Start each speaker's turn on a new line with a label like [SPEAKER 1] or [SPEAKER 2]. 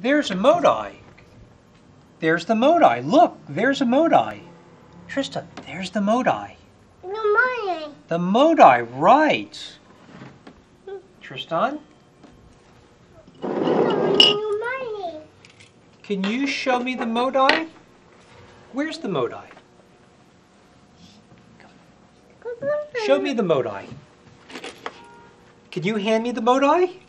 [SPEAKER 1] There's a Modi. There's the Modi. Look, there's a Modi. Trista, there's the Modi.
[SPEAKER 2] The money.
[SPEAKER 1] The Modi, right. Tristan, can you show me the Modi? Where's the Modi? Show me the Modi. Can you hand me the Modi?